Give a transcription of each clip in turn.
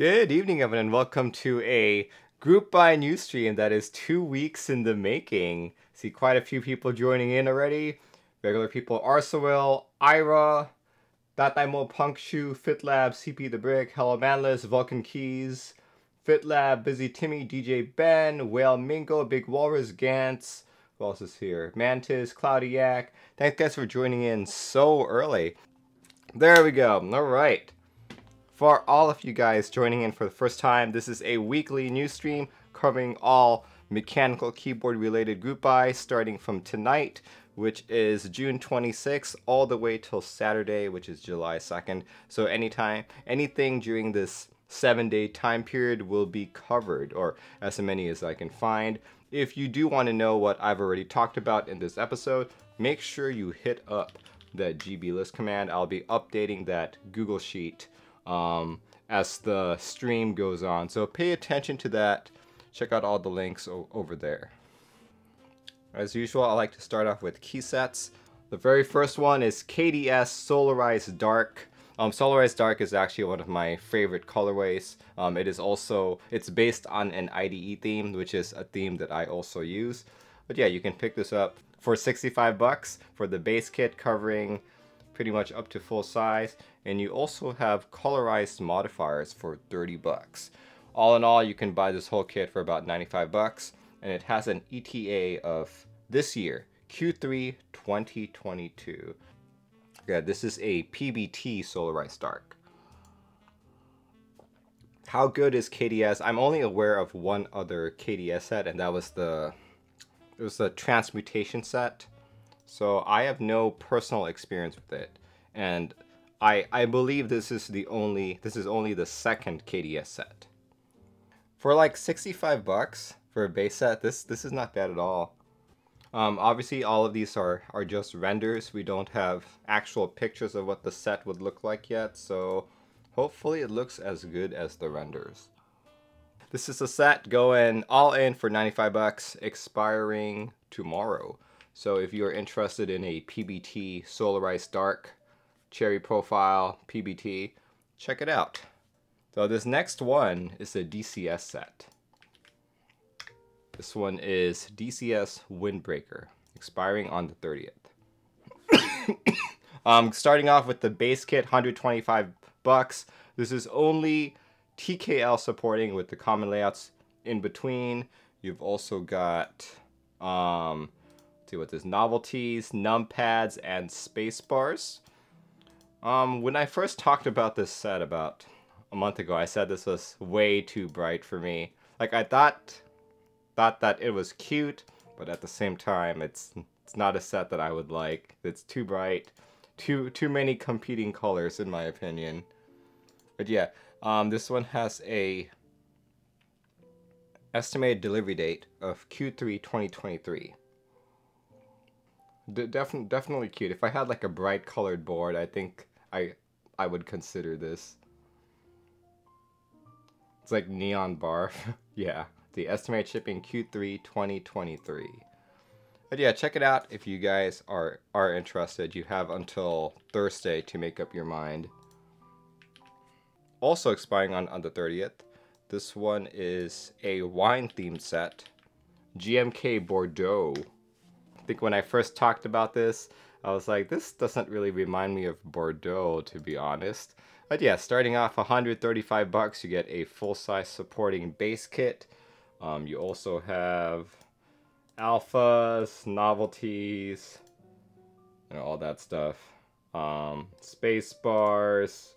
Good evening, everyone, and welcome to a group buy news stream that is two weeks in the making. See quite a few people joining in already. Regular people Arsawil, Ira, Dataimo Punkshu, FitLab, CP the Brick, Hello Manless, Vulcan Keys, FitLab, Busy Timmy, DJ Ben, Whale Mingo, Big Walrus, Gantz. Who else is here? Mantis, Cloudy Yak. Thanks guys for joining in so early. There we go. All right. For all of you guys joining in for the first time, this is a weekly news stream covering all mechanical keyboard related group buys starting from tonight, which is June 26th, all the way till Saturday, which is July 2nd. So anytime, anything during this seven day time period will be covered, or as many as I can find. If you do want to know what I've already talked about in this episode, make sure you hit up that GB list command. I'll be updating that Google Sheet um, as the stream goes on. So pay attention to that. Check out all the links over there. As usual, I like to start off with key sets. The very first one is KDS Solarized Dark. Um, Solarized Dark is actually one of my favorite colorways. Um, it is also, it's based on an IDE theme, which is a theme that I also use. But yeah, you can pick this up for 65 bucks for the base kit covering pretty much up to full size and you also have colorized modifiers for 30 bucks. All in all, you can buy this whole kit for about 95 bucks and it has an ETA of this year, Q3 2022. Yeah, this is a PBT Solarized Dark. How good is KDS? I'm only aware of one other KDS set and that was the it was the transmutation set. So I have no personal experience with it. And I, I believe this is the only, this is only the second KDS set. For like 65 bucks for a base set, this, this is not bad at all. Um, obviously all of these are, are just renders. We don't have actual pictures of what the set would look like yet, so hopefully it looks as good as the renders. This is a set going all in for 95 bucks, expiring tomorrow. So if you're interested in a PBT Solarized Dark Cherry Profile PBT, check it out. So this next one is a DCS set. This one is DCS Windbreaker, expiring on the 30th. um, starting off with the base kit, 125 bucks. This is only TKL supporting with the common layouts in between. You've also got um, see what this novelties, numpads, and space bars. Um, when I first talked about this set about a month ago, I said this was way too bright for me. Like I thought, thought that it was cute, but at the same time, it's it's not a set that I would like. It's too bright, too too many competing colors in my opinion. But yeah, um, this one has a estimated delivery date of Q3 2023 definitely definitely cute. If I had like a bright colored board, I think I I would consider this. It's like neon bar. yeah, the estimated shipping Q3 2023. But yeah, check it out if you guys are are interested. You have until Thursday to make up your mind. Also expiring on, on the 30th. This one is a wine themed set. GMK Bordeaux think when I first talked about this, I was like, this doesn't really remind me of Bordeaux, to be honest. But yeah, starting off 135 bucks, you get a full-size supporting base kit. Um, you also have alphas, novelties, you know, all that stuff. Um, space bars,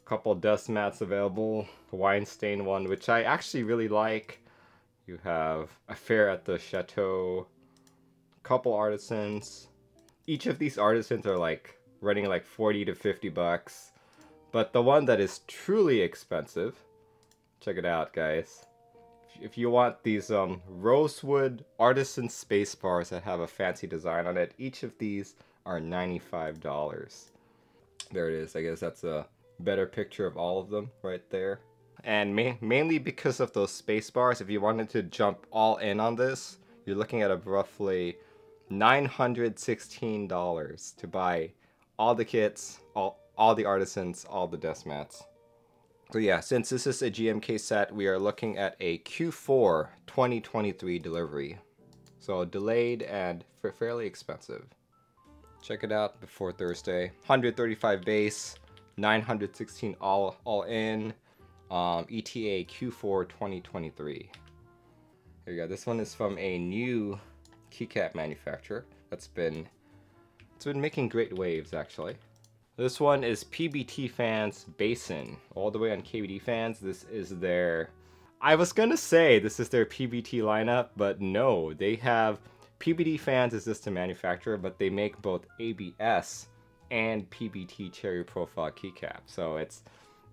a couple dust mats available, wine stain one, which I actually really like. You have Affair at the Chateau, couple artisans. Each of these artisans are like running like 40 to 50 bucks. But the one that is truly expensive, check it out guys. If you want these um, rosewood artisan space bars that have a fancy design on it, each of these are $95. There it is. I guess that's a better picture of all of them right there. And ma mainly because of those space bars, if you wanted to jump all in on this, you're looking at a roughly $916 to buy all the kits, all, all the artisans, all the desk mats. So yeah, since this is a GMK set, we are looking at a Q4 2023 delivery. So delayed and fairly expensive. Check it out before Thursday. 135 base, 916 all all in. Um, ETA Q4 2023. Here you go. This one is from a new keycap manufacturer that's been it's been making great waves actually. This one is PBT Fans Basin, all the way on KBD Fans. This is their, I was gonna say this is their PBT lineup, but no, they have, PBT Fans is just a manufacturer, but they make both ABS and PBT cherry profile keycap. So it's,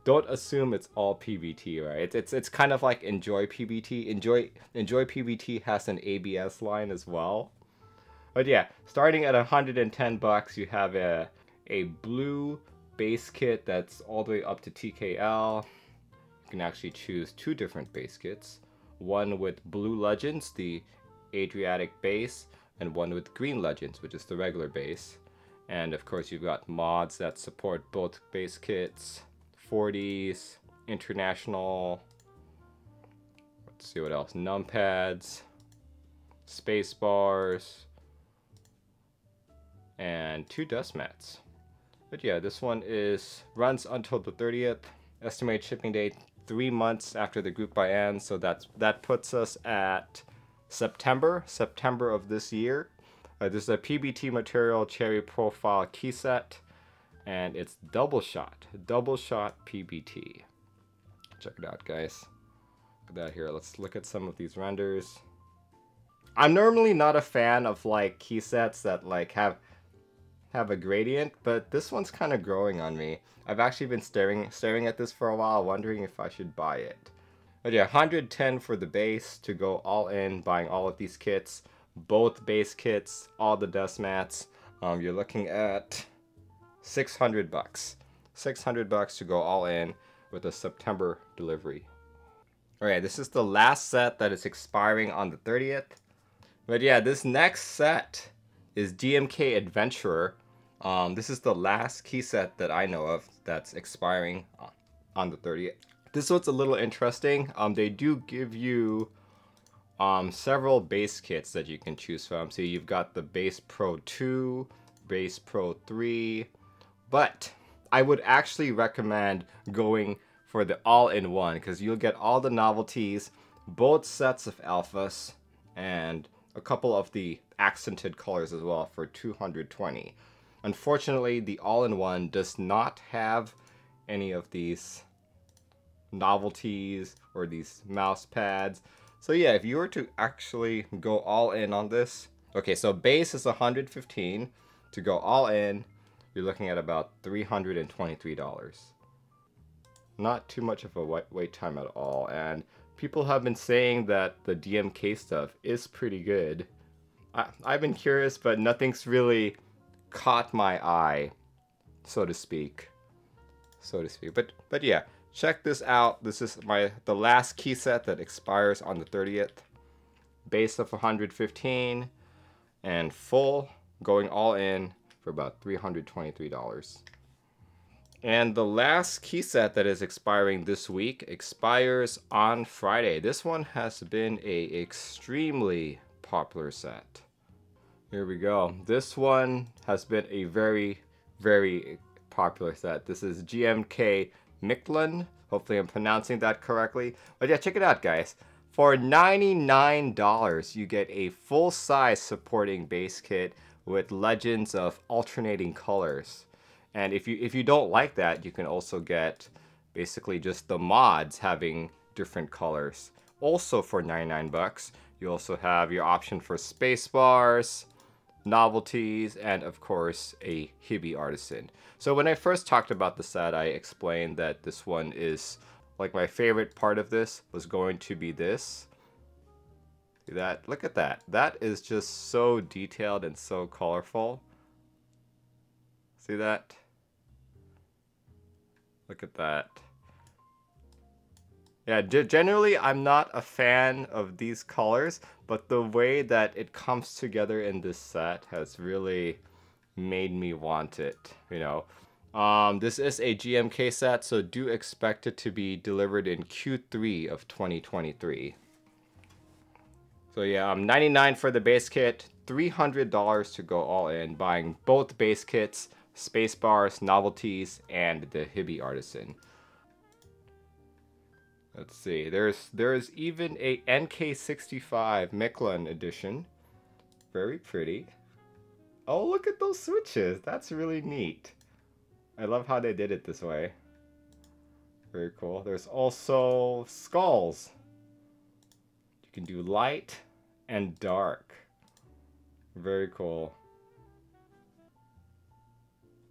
don't assume it's all PBT, right? It's, it's, it's kind of like Enjoy PBT. Enjoy, Enjoy PBT has an ABS line as well. But yeah, starting at 110 bucks, you have a a blue base kit that's all the way up to TKL. You can actually choose two different base kits. One with blue legends, the Adriatic base, and one with green legends, which is the regular base. And of course you've got mods that support both base kits, 40s, international, let's see what else, numpads, space bars, and two dust mats. But yeah, this one is runs until the 30th. Estimated shipping date three months after the group buy ends, so that's that puts us at September, September of this year. Uh, this is a PBT material cherry profile key set, and it's double shot, double shot PBT. Check it out, guys. Look at that here. Let's look at some of these renders. I'm normally not a fan of like key sets that like have have a gradient, but this one's kind of growing on me. I've actually been staring staring at this for a while, wondering if I should buy it. But yeah, 110 for the base to go all in, buying all of these kits, both base kits, all the dust mats. Um, you're looking at 600 bucks. 600 bucks to go all in with a September delivery. Alright, this is the last set that is expiring on the 30th. But yeah, this next set is DMK Adventurer. Um, this is the last key set that I know of that's expiring on the 30th. This one's a little interesting. Um, they do give you um, several base kits that you can choose from. So you've got the Base Pro 2, Base Pro 3, but I would actually recommend going for the all-in-one because you'll get all the novelties, both sets of alphas, and a couple of the accented colors as well for 220. Unfortunately, the all-in-one does not have any of these novelties or these mouse pads. So yeah, if you were to actually go all in on this, okay, so base is 115. To go all in, you're looking at about $323. Not too much of a wait time at all, and people have been saying that the DMK stuff is pretty good. I, I've been curious, but nothing's really caught my eye, so to speak. So to speak. But but yeah, check this out. This is my the last key set that expires on the 30th. Base of 115 and full going all in for about $323. And the last key set that is expiring this week expires on Friday. This one has been a extremely popular set. Here we go. This one has been a very, very popular set. This is GMK Mictlan. Hopefully I'm pronouncing that correctly. But yeah, check it out, guys. For $99, you get a full-size supporting base kit with legends of alternating colors. And if you if you don't like that, you can also get basically just the mods having different colors. Also for 99 bucks, you also have your option for space bars, novelties, and of course a Hibby Artisan. So when I first talked about the set, I explained that this one is, like my favorite part of this was going to be this. That? Look at that. That is just so detailed and so colorful. See that? Look at that. Yeah, generally I'm not a fan of these colors, but the way that it comes together in this set has really made me want it, you know. Um, this is a GMK set, so do expect it to be delivered in Q3 of 2023. So yeah, um, 99 for the base kit, $300 to go all in, buying both base kits, space bars, novelties, and the Hibby Artisan. Let's see, there's there's even a NK65 Mictlan edition. Very pretty. Oh, look at those switches. That's really neat. I love how they did it this way. Very cool. There's also skulls. You can do light and dark. Very cool.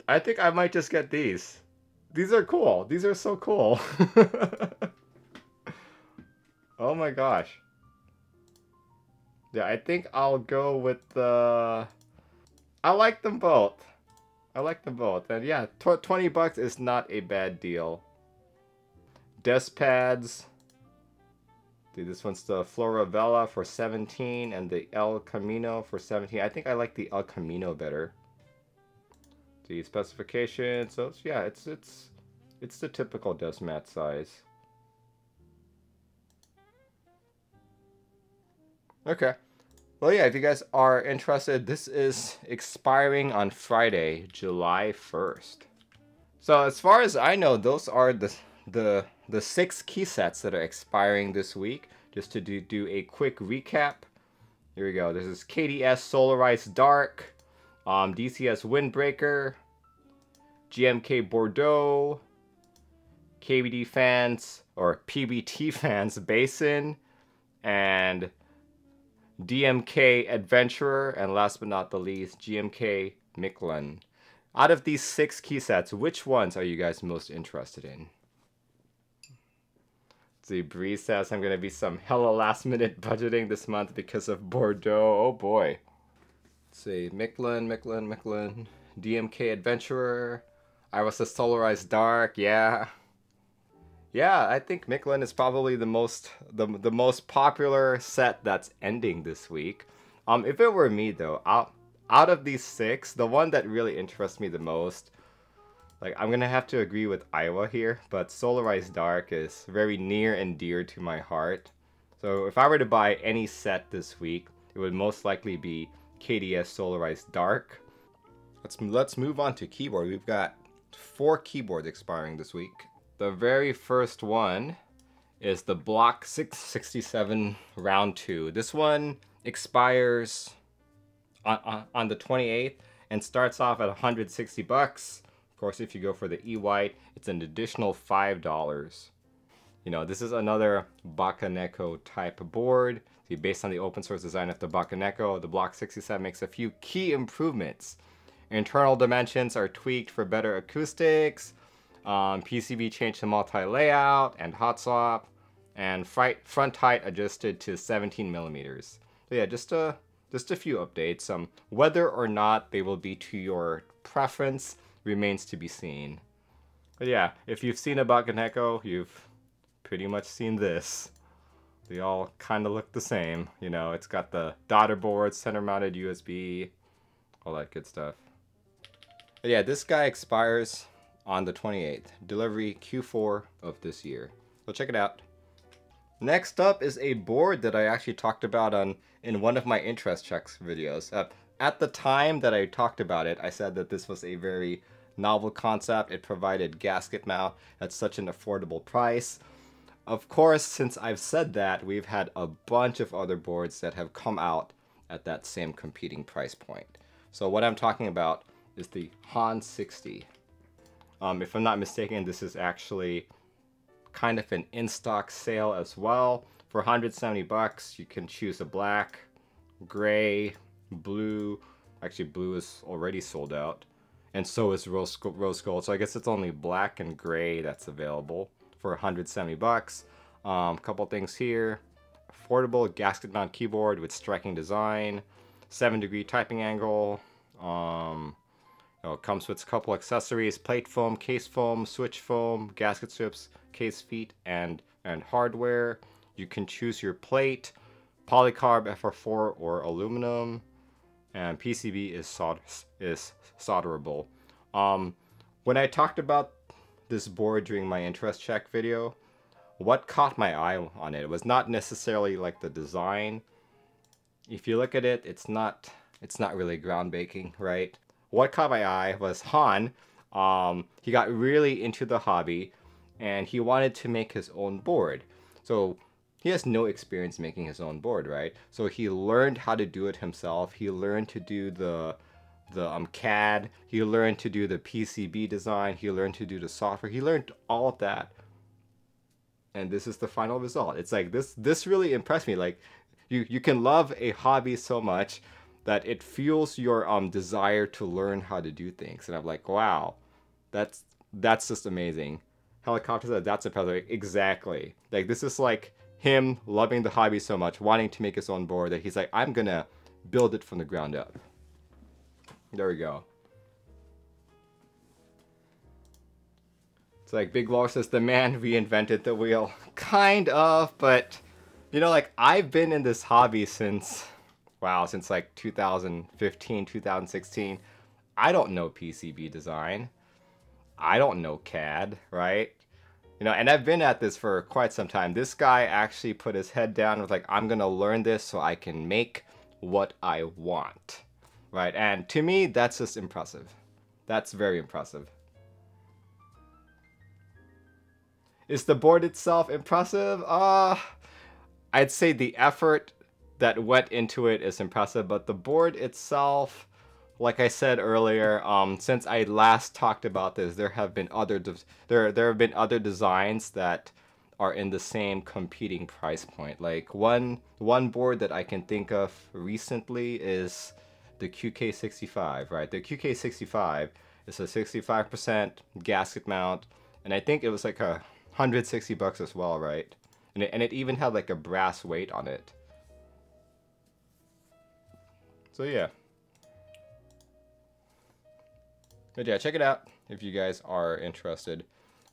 I think I might just get these. These are cool. These are so cool. oh my gosh. Yeah, I think I'll go with the... I like them both. I like them both. And yeah, tw 20 bucks is not a bad deal. Desk pads. This one's the Floravella for 17 and the El Camino for 17. I think I like the El Camino better. The specifications, so yeah, it's it's it's the typical desk mat size. Okay. Well, yeah, if you guys are interested, this is expiring on Friday, July 1st. So as far as I know, those are the the the six key sets that are expiring this week. Just to do, do a quick recap. Here we go. This is KDS Solarized Dark, um, DCS Windbreaker, GMK Bordeaux, KBD fans, or PBT fans Basin, and DMK Adventurer, and last but not the least, GMK Mictlan. Out of these six key sets, which ones are you guys most interested in? See, Bree says I'm gonna be some hella last minute budgeting this month because of Bordeaux. Oh boy. Let's see, Mictlan, Mictlan, Mictlan, DMK Adventurer. I was a Solarized Dark, yeah. Yeah, I think Mictlan is probably the most the, the most popular set that's ending this week. Um, if it were me though, out out of these six, the one that really interests me the most like, I'm gonna have to agree with Iowa here, but Solarized Dark is very near and dear to my heart. So if I were to buy any set this week, it would most likely be KDS Solarized Dark. Let's, let's move on to keyboard. We've got four keyboards expiring this week. The very first one is the Block 67 Round 2. This one expires on, on, on the 28th and starts off at 160 bucks course, if you go for the E-White, it's an additional $5. You know, this is another Bakaneko type board. See, based on the open source design of the Bakaneko, the Block 67 makes a few key improvements. Internal dimensions are tweaked for better acoustics. Um, PCB changed to multi-layout and hot swap. And front height adjusted to 17 millimeters. So yeah, just a just a few updates. Um, whether or not they will be to your preference remains to be seen. But yeah, if you've seen a Bakaneko, you've pretty much seen this. They all kind of look the same. You know, it's got the daughter board, center mounted USB, all that good stuff. But yeah, this guy expires on the 28th. Delivery Q4 of this year. So check it out. Next up is a board that I actually talked about on in one of my interest checks videos. Uh, at the time that I talked about it, I said that this was a very novel concept. It provided gasket mount at such an affordable price. Of course, since I've said that, we've had a bunch of other boards that have come out at that same competing price point. So what I'm talking about is the Han 60. Um, if I'm not mistaken, this is actually kind of an in-stock sale as well. For 170 bucks, you can choose a black, gray, blue. Actually, blue is already sold out and so is rose, rose gold. So I guess it's only black and gray that's available for 170 bucks. A um, couple things here. Affordable gasket mount keyboard with striking design, 7 degree typing angle. Um, you know, it comes with a couple accessories, plate foam, case foam, switch foam, gasket strips, case feet, and, and hardware. You can choose your plate, polycarb FR4 or aluminum and PCB is, solder is solderable. Um, when I talked about this board during my interest check video, what caught my eye on it was not necessarily like the design. If you look at it, it's not it's not really groundbreaking, right? What caught my eye was Han. Um, he got really into the hobby and he wanted to make his own board. So he has no experience making his own board, right? So he learned how to do it himself. He learned to do the the um, CAD. He learned to do the PCB design. He learned to do the software. He learned all of that. And this is the final result. It's like this this really impressed me. Like you you can love a hobby so much that it fuels your um desire to learn how to do things. And I'm like, wow, that's that's just amazing. Helicopters, that's a impressive. Exactly. Like this is like him loving the hobby so much, wanting to make his own board that he's like, I'm gonna build it from the ground up. There we go. It's like Big Lord says the man reinvented the wheel. Kind of, but you know, like I've been in this hobby since wow, since like 2015, 2016. I don't know PCB design. I don't know CAD, right? You know, and I've been at this for quite some time. This guy actually put his head down and was like, I'm gonna learn this so I can make what I want. Right? And to me, that's just impressive. That's very impressive. Is the board itself impressive? Uh, I'd say the effort that went into it is impressive, but the board itself, like I said earlier, um, since I last talked about this, there have been other there there have been other designs that are in the same competing price point. Like one one board that I can think of recently is the QK65, right? The QK65 is a 65% gasket mount, and I think it was like a 160 bucks as well, right? And it, and it even had like a brass weight on it. So yeah. But yeah, check it out if you guys are interested.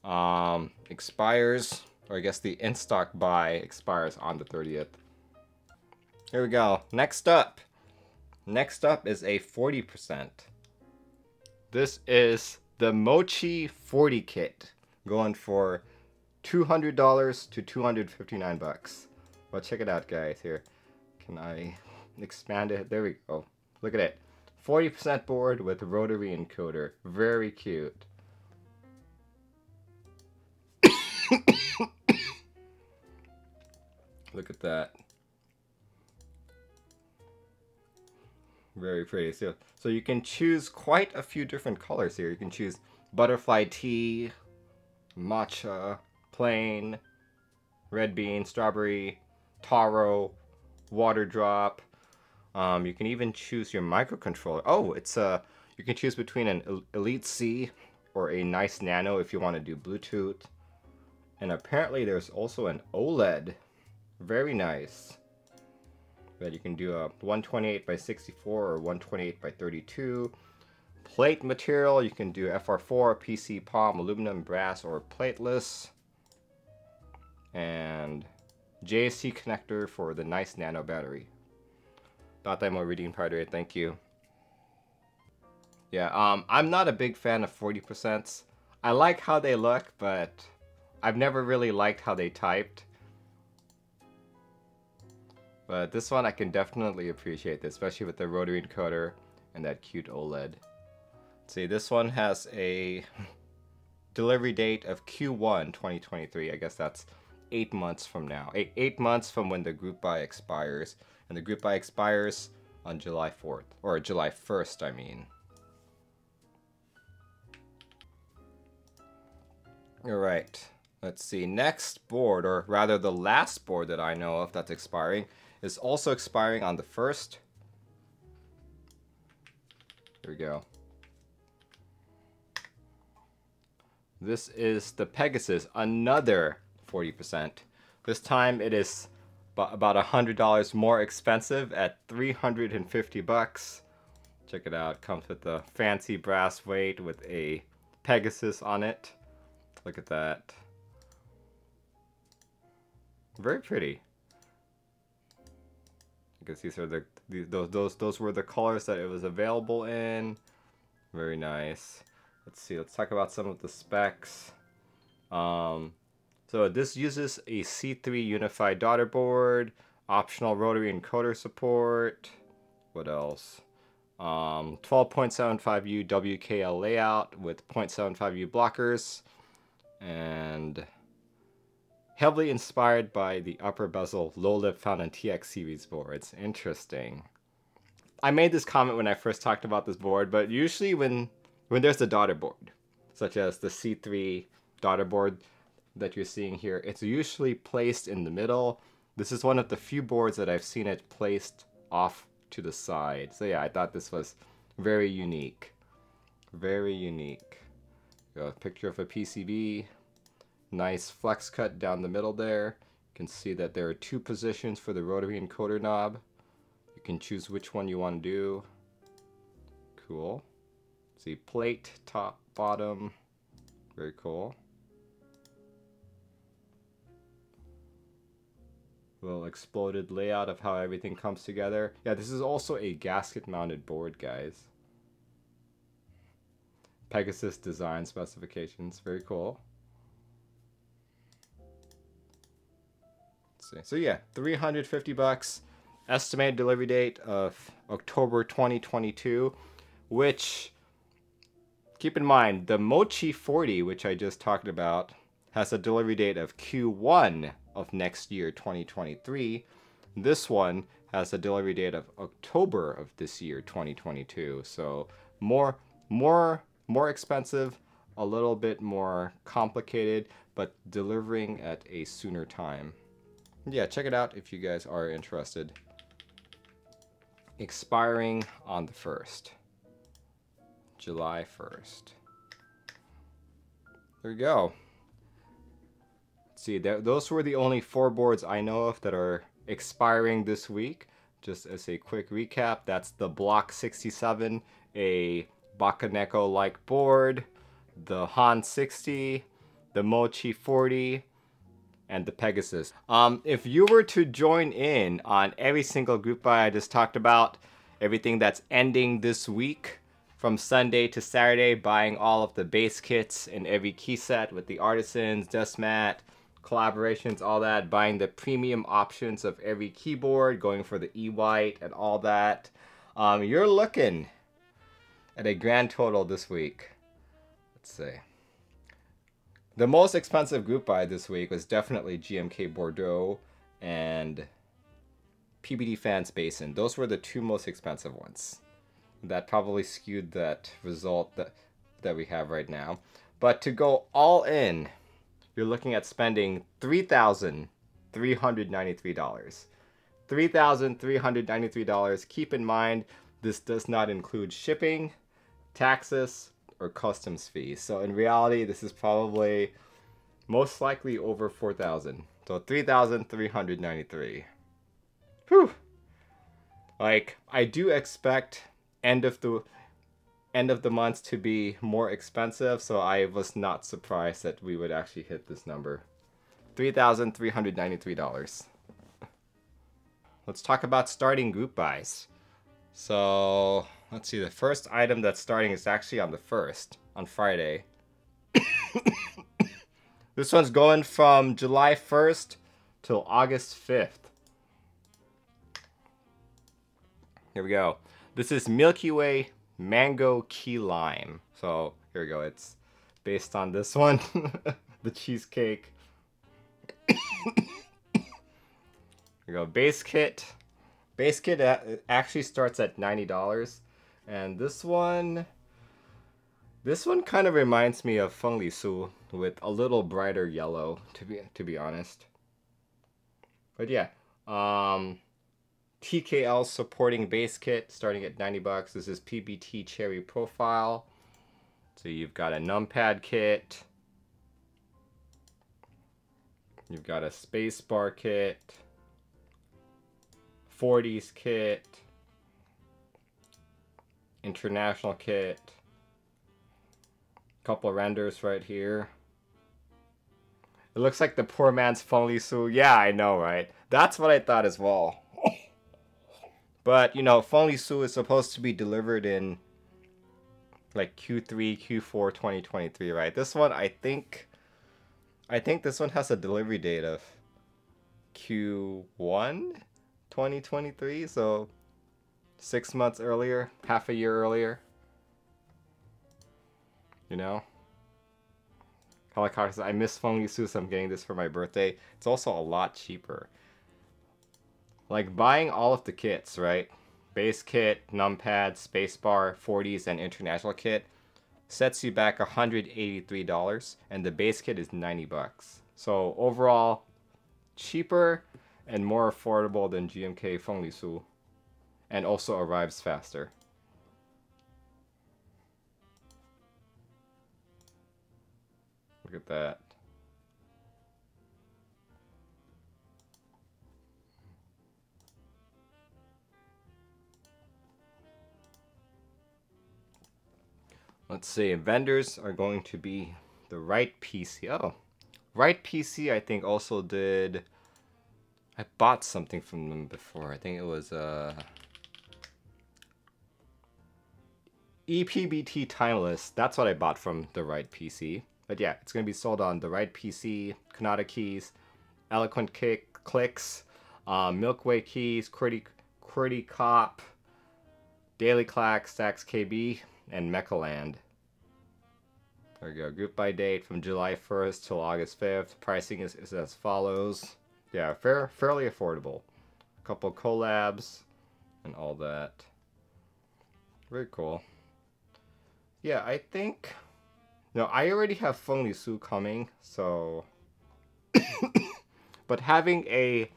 Um, expires, or I guess the in-stock buy expires on the 30th. Here we go. Next up. Next up is a 40%. This is the Mochi 40 kit, going for $200 to 259 bucks. Well, check it out, guys. Here, can I expand it? There we go. Look at it. 40% board with rotary encoder. Very cute. Look at that. Very pretty. So, so you can choose quite a few different colors here. You can choose butterfly tea, matcha, plain, red bean, strawberry, taro, water drop, um, you can even choose your microcontroller. Oh, it's a, uh, you can choose between an Elite C or a nice Nano if you want to do Bluetooth. And apparently there's also an OLED. Very nice. That you can do a 128 by 64 or 128 by 32. Plate material, you can do FR4, PC, POM, aluminum, brass, or plateless. And JST connector for the nice nano battery. Thought more reading part rate, thank you. Yeah, um, I'm not a big fan of 40%. I like how they look, but I've never really liked how they typed. But this one I can definitely appreciate this, especially with the rotary encoder and that cute OLED. See, this one has a delivery date of Q1 2023. I guess that's eight months from now. Eight, eight months from when the group buy expires and the group buy expires on July 4th, or July 1st, I mean. Alright, let's see. Next board, or rather the last board that I know of that's expiring, is also expiring on the 1st. Here we go. This is the Pegasus, another 40%. This time it is about a hundred dollars more expensive at 350 bucks. Check it out. Comes with the fancy brass weight with a Pegasus on it. Look at that. Very pretty. I guess these are the those those those were the colors that it was available in. Very nice. let's see, let's talk about some of the specs. Um, so this uses a C3 unified daughter board, optional rotary encoder support. What else? Um, 12.75U WKL layout with 0.75U blockers and heavily inspired by the upper bezel low lip found in TX series boards. Interesting. I made this comment when I first talked about this board, but usually when when there's a daughter board, such as the C3 daughter board that you're seeing here, it's usually placed in the middle. This is one of the few boards that I've seen it placed off to the side. So yeah, I thought this was very unique. Very unique. Got a picture of a PCB. Nice flex cut down the middle there. You can see that there are two positions for the rotary encoder knob. You can choose which one you want to do. Cool. See, plate, top, bottom. Very cool. Little exploded layout of how everything comes together. Yeah, this is also a gasket mounted board, guys. Pegasus design specifications. Very cool. Let's see. So yeah, 350 bucks. Estimated delivery date of October 2022, which keep in mind the Mochi 40, which I just talked about, has a delivery date of Q1 of next year 2023. This one has a delivery date of October of this year 2022. So more more more expensive, a little bit more complicated, but delivering at a sooner time. Yeah, check it out if you guys are interested. Expiring on the 1st. July 1st. There you go. See, those were the only four boards I know of that are expiring this week. Just as a quick recap, that's the Block 67, a Bakaneko-like board, the Han 60, the Mochi 40, and the Pegasus. Um, if you were to join in on every single group buy I just talked about, everything that's ending this week, from Sunday to Saturday, buying all of the base kits and every key set with the artisans, Desmat, collaborations, all that, buying the premium options of every keyboard, going for the E-White and all that. Um, you're looking at a grand total this week. Let's see. The most expensive group buy this week was definitely GMK Bordeaux and PBT Fans Basin. Those were the two most expensive ones. That probably skewed that result that, that we have right now. But to go all in, you're looking at spending $3,393. $3,393. Keep in mind, this does not include shipping, taxes, or customs fees. So in reality, this is probably most likely over 4,000. So 3,393. Whew. Like, I do expect end of the end of the month to be more expensive, so I was not surprised that we would actually hit this number. $3,393. Let's talk about starting group buys. So, let's see, the first item that's starting is actually on the 1st, on Friday. this one's going from July 1st till August 5th. Here we go. This is Milky Way Mango Key Lime. So here we go. It's based on this one, the cheesecake. we go. Base kit. Base kit actually starts at $90. And this one, this one kind of reminds me of Feng Li Su with a little brighter yellow, to be to be honest. But yeah, um, TKL supporting base kit starting at 90 bucks. This is PBT Cherry Profile. So you've got a numpad kit. You've got a spacebar kit. 40s kit. International kit. Couple renders right here. It looks like the poor man's Feng Li Yeah, I know, right? That's what I thought as well. But, you know, Feng Su is supposed to be delivered in like Q3, Q4 2023, right? This one I think I think this one has a delivery date of Q1 2023, so 6 months earlier, half a year earlier. You know? Helicopter says, I miss Feng Su, so I'm getting this for my birthday. It's also a lot cheaper. Like buying all of the kits, right? Base kit, numpad, spacebar, 40s, and international kit sets you back $183, and the base kit is 90 bucks. So overall, cheaper and more affordable than GMK Feng Su, and also arrives faster. Look at that. Let's see, vendors are going to be the right PC. Oh, right PC I think also did, I bought something from them before. I think it was uh, EPBT Timeless. That's what I bought from the right PC. But yeah, it's going to be sold on the right PC, Kanata keys, Eloquent Kick, Clicks, uh, Milkway keys, QWERTY, QWERTY Cop, Daily Clack, Stacks KB, and Mechaland. There we go. Group by date from July 1st till August 5th. Pricing is, is as follows. Yeah, fair, fairly affordable. A couple collabs and all that. Very cool. Yeah, I think... No, I already have Feng Li Su coming, so... but having a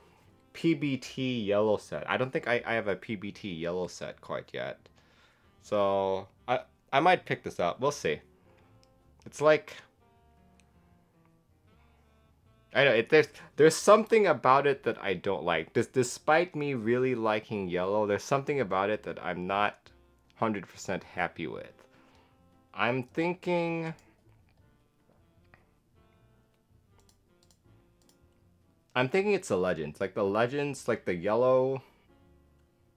PBT yellow set. I don't think I, I have a PBT yellow set quite yet. So I might pick this up. We'll see. It's like I know it, there's there's something about it that I don't like. This, despite me really liking yellow, there's something about it that I'm not 100% happy with. I'm thinking I'm thinking it's the legends. Like the legends, like the yellow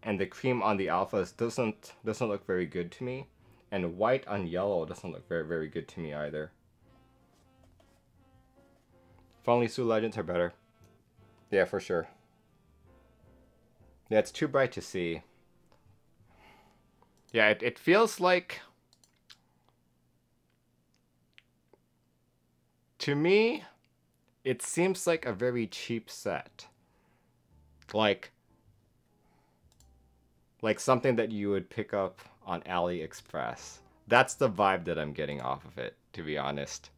and the cream on the alphas doesn't doesn't look very good to me. And white on yellow doesn't look very, very good to me either. Li Su Legends are better. Yeah, for sure. Yeah, it's too bright to see. Yeah, it, it feels like... To me, it seems like a very cheap set. Like, like something that you would pick up on AliExpress. That's the vibe that I'm getting off of it, to be honest.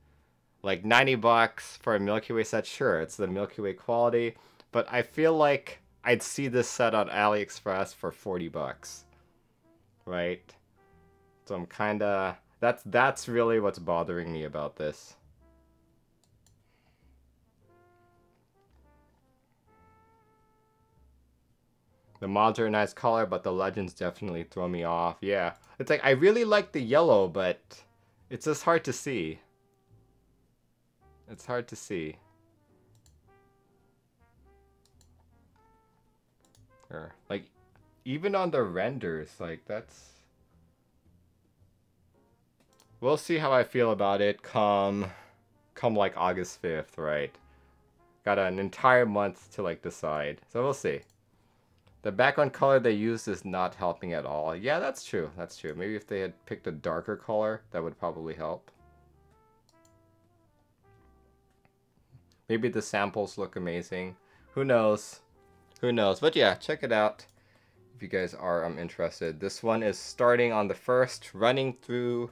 Like 90 bucks for a Milky Way set, sure, it's the Milky Way quality, but I feel like I'd see this set on AliExpress for 40 bucks. Right? So I'm kind of that's that's really what's bothering me about this. The mods are a nice color, but the legends definitely throw me off. Yeah. It's like, I really like the yellow, but it's just hard to see. It's hard to see. Or, like, even on the renders, like, that's... We'll see how I feel about it come, come like August 5th, right? Got an entire month to, like, decide. So we'll see. The background color they used is not helping at all. Yeah, that's true. That's true. Maybe if they had picked a darker color, that would probably help. Maybe the samples look amazing. Who knows? Who knows? But yeah, check it out if you guys are um, interested. This one is starting on the 1st, running through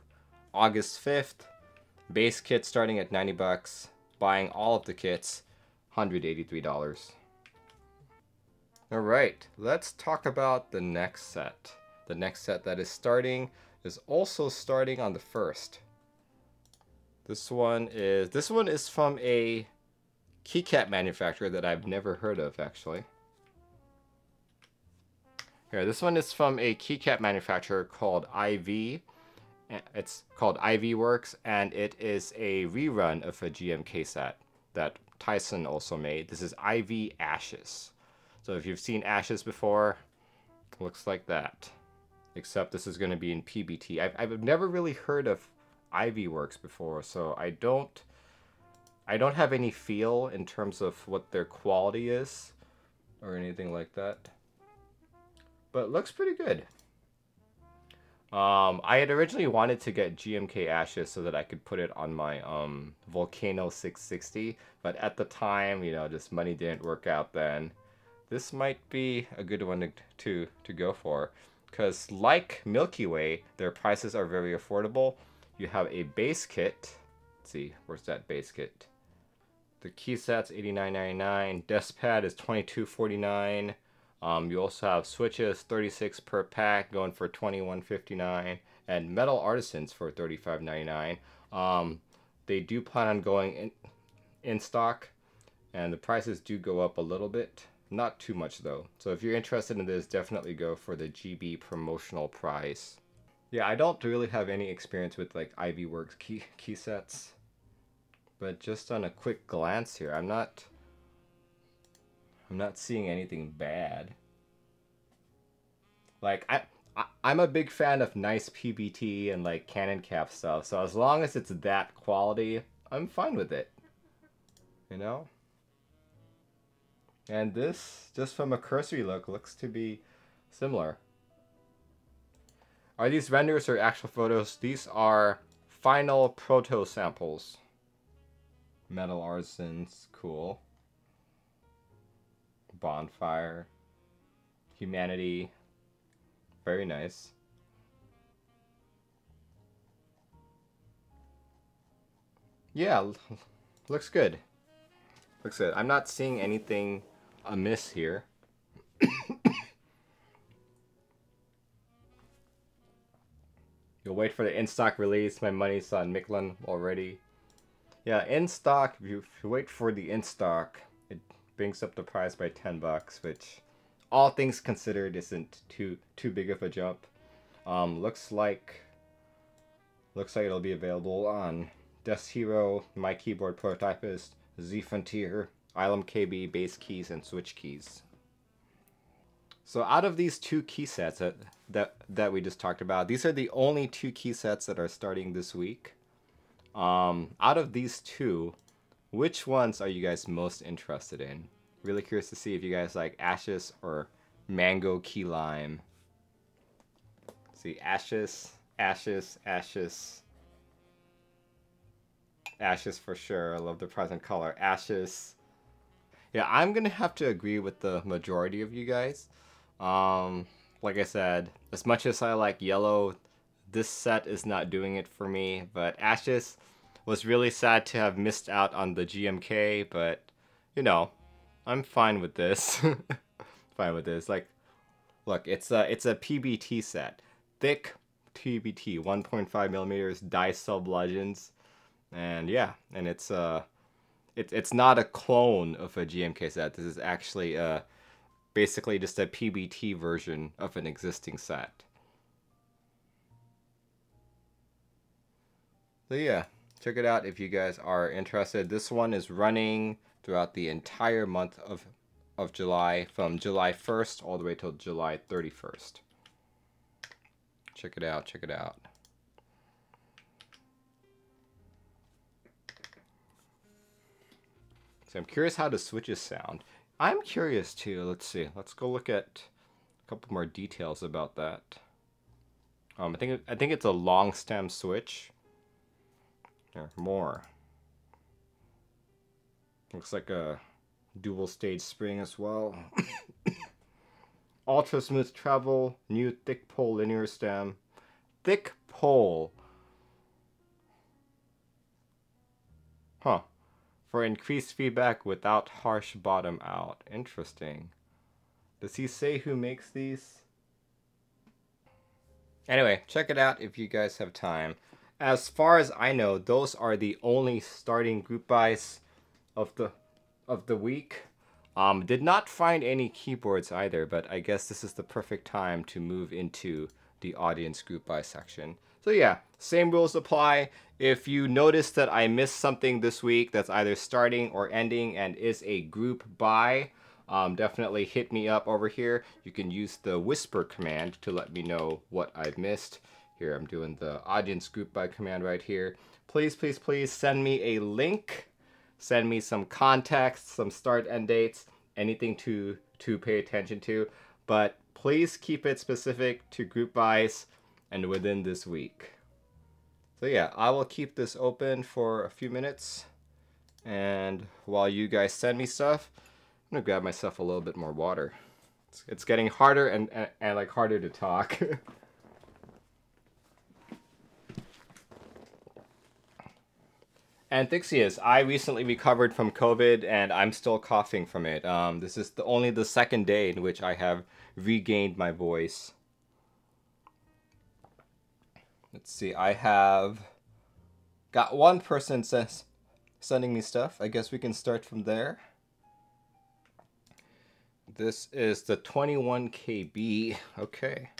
August 5th. Base kit starting at 90 bucks. Buying all of the kits, $183. All right, let's talk about the next set. The next set that is starting is also starting on the first. This one is this one is from a keycap manufacturer that I've never heard of actually. Here, this one is from a keycap manufacturer called IV. It's called IV Works, and it is a rerun of a GMK set that Tyson also made. This is IV Ashes. So if you've seen ashes before, looks like that. except this is going to be in PBT. I've, I've never really heard of Ivyworks before, so I don't I don't have any feel in terms of what their quality is or anything like that. But looks pretty good. Um, I had originally wanted to get GMK Ashes so that I could put it on my um, Volcano 660, but at the time, you know, just money didn't work out then. This might be a good one to, to, to go for, because like Milky Way, their prices are very affordable. You have a base kit. Let's see, where's that base kit? The key set's $89.99. Desk pad is $22.49. Um, you also have switches, 36 per pack, going for 21.59, and metal artisans for 35.99. Um, they do plan on going in, in stock, and the prices do go up a little bit. Not too much though. So if you're interested in this, definitely go for the GB promotional price. Yeah, I don't really have any experience with like Ivyworks key key sets, but just on a quick glance here, I'm not I'm not seeing anything bad. Like I, I I'm a big fan of nice PBT and like cannon cap stuff. So as long as it's that quality, I'm fine with it. You know? And this, just from a cursory look, looks to be similar. Are these renders or actual photos? These are final proto samples. Metal artisans, cool bonfire, humanity. Very nice. Yeah, looks good. Looks good. I'm not seeing anything amiss here. You'll wait for the in-stock release. My money's on Mictlan already. Yeah, in-stock, if you, wait for the in-stock, it brings up the price by 10 bucks, which all things considered isn't too too big of a jump. Um, looks like looks like it'll be available on Desk Hero, My Keyboard Prototypist, Z Frontier, Ilum KB base keys and switch keys. So out of these two key sets that, that that we just talked about, these are the only two key sets that are starting this week. Um, out of these two, which ones are you guys most interested in? Really curious to see if you guys like Ashes or Mango Key Lime. See, Ashes, Ashes, Ashes. Ashes for sure. I love the present color. Ashes. Yeah, I'm gonna have to agree with the majority of you guys. Um, like I said, as much as I like yellow, this set is not doing it for me. But Ashes, was really sad to have missed out on the GMK, but you know, I'm fine with this. fine with this. Like, look, it's a it's a PBT set, thick PBT, 1.5 millimeters, Dye-Sub Legends, and yeah, and it's uh, it's it's not a clone of a GMK set. This is actually uh, basically just a PBT version of an existing set. So yeah, check it out if you guys are interested. This one is running throughout the entire month of, of July, from July 1st all the way till July 31st. Check it out, check it out. So I'm curious how the switches sound. I'm curious too. Let's see. Let's go look at a couple more details about that. Um, I think I think it's a long stem switch. There, more. Looks like a dual stage spring as well. Ultra smooth travel, new thick pole linear stem. Thick pole. Huh. For increased feedback without harsh bottom out. Interesting. Does he say who makes these? Anyway, check it out if you guys have time as far as I know, those are the only starting group buys of the of the week. Um, did not find any keyboards either, but I guess this is the perfect time to move into the audience group buy section. So yeah, same rules apply. If you notice that I missed something this week that's either starting or ending and is a group buy, um, definitely hit me up over here. You can use the whisper command to let me know what I've missed. Here, I'm doing the audience group by command right here. Please, please, please send me a link. Send me some context, some start end dates, anything to, to pay attention to. But please keep it specific to group buys and within this week. So yeah, I will keep this open for a few minutes. And while you guys send me stuff, I'm gonna grab myself a little bit more water. It's, it's getting harder and, and, and like harder to talk. And Thixius, I recently recovered from COVID and I'm still coughing from it. Um, this is the, only the second day in which I have regained my voice. Let's see, I have got one person says sending me stuff. I guess we can start from there. This is the 21KB. Okay.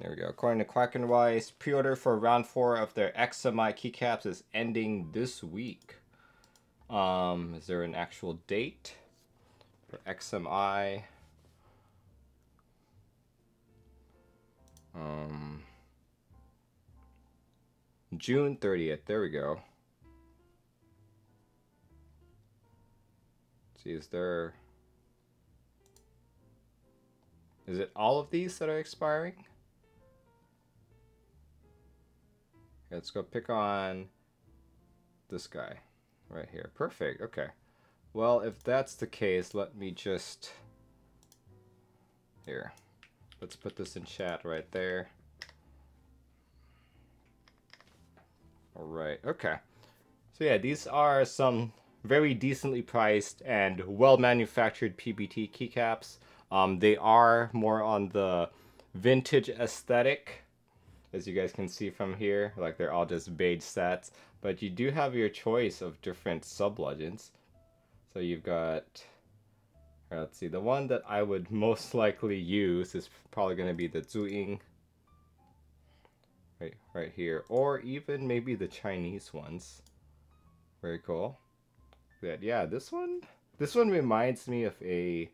There we go. According to Quackenwise, pre-order for round four of their XMI keycaps is ending this week. Um, is there an actual date for XMI? Um, June 30th. There we go. Let's see, is there... Is it all of these that are expiring? Let's go pick on this guy right here. Perfect. Okay. Well, if that's the case, let me just... Here. Let's put this in chat right there. Alright, okay. So yeah, these are some very decently priced and well-manufactured PBT keycaps. Um, they are more on the vintage aesthetic as you guys can see from here like they're all just beige sets but you do have your choice of different sub legends so you've got let's see the one that I would most likely use is probably going to be the Zhuyin right right here or even maybe the Chinese ones very cool That yeah this one this one reminds me of a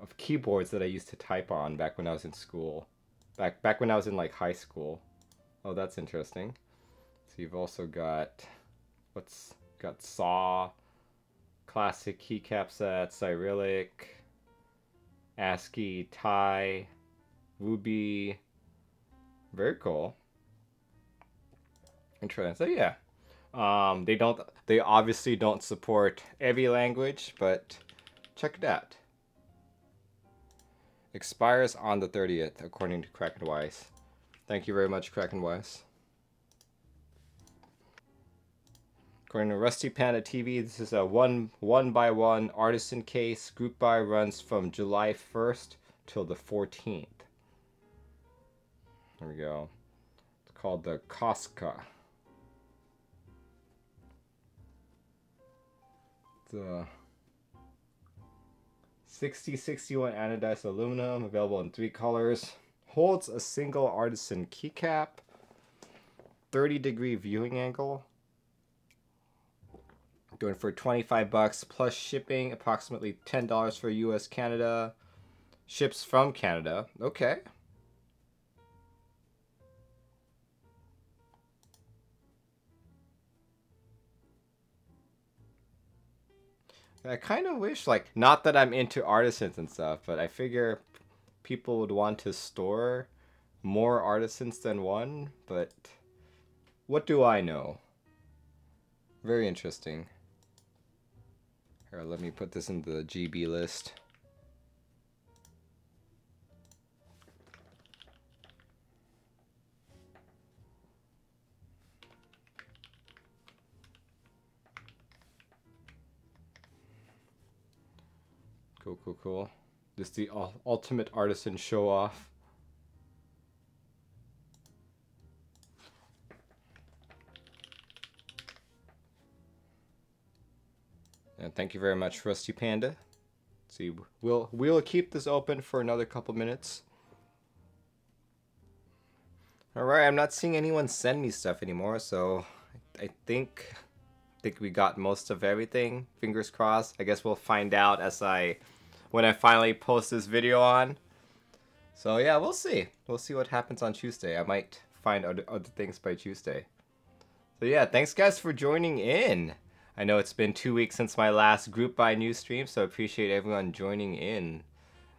of keyboards that I used to type on back when I was in school Back back when I was in like high school. Oh, that's interesting. So you've also got what's got Saw, classic keycap set, Cyrillic, ASCII, Thai, Ruby. Very cool. Interesting. So yeah. Um, they don't they obviously don't support every language, but check it out expires on the 30th, according to Kraken Krakenwise. Thank you very much, Kraken Krakenwise. According to Rusty Panda TV, this is a one one by one artisan case. Group buy runs from July 1st till the 14th. There we go. It's called the Kostka. The uh, 6061 anodized aluminum, available in three colors. Holds a single artisan keycap. 30 degree viewing angle. Going for 25 bucks plus shipping, approximately $10 for US Canada. Ships from Canada. Okay. I kind of wish, like, not that I'm into artisans and stuff, but I figure people would want to store more artisans than one, but what do I know? Very interesting. Here, let me put this in the GB list. Cool, cool, cool. This the ultimate artisan show off. And thank you very much, Rusty Panda. Let's see, we'll we'll keep this open for another couple minutes. All right, I'm not seeing anyone send me stuff anymore, so I think I think we got most of everything. Fingers crossed. I guess we'll find out as I when I finally post this video on. So yeah, we'll see. We'll see what happens on Tuesday. I might find other, other things by Tuesday. So yeah, thanks guys for joining in. I know it's been two weeks since my last group buy news stream, so I appreciate everyone joining in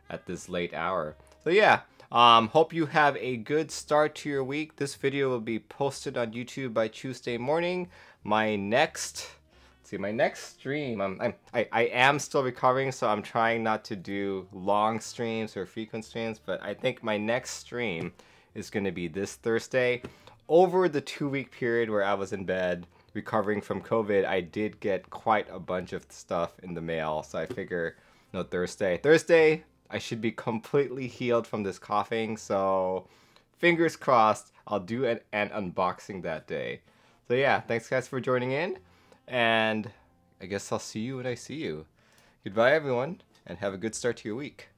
at this late hour. So yeah, um, hope you have a good start to your week. This video will be posted on YouTube by Tuesday morning my next see my next stream I'm, I'm I, I am still recovering so i'm trying not to do long streams or frequent streams but i think my next stream is going to be this thursday. Over the two week period where i was in bed recovering from covid i did get quite a bunch of stuff in the mail so i figure no thursday thursday i should be completely healed from this coughing so fingers crossed i'll do an, an unboxing that day. So yeah, thanks guys for joining in, and I guess I'll see you when I see you. Goodbye everyone, and have a good start to your week.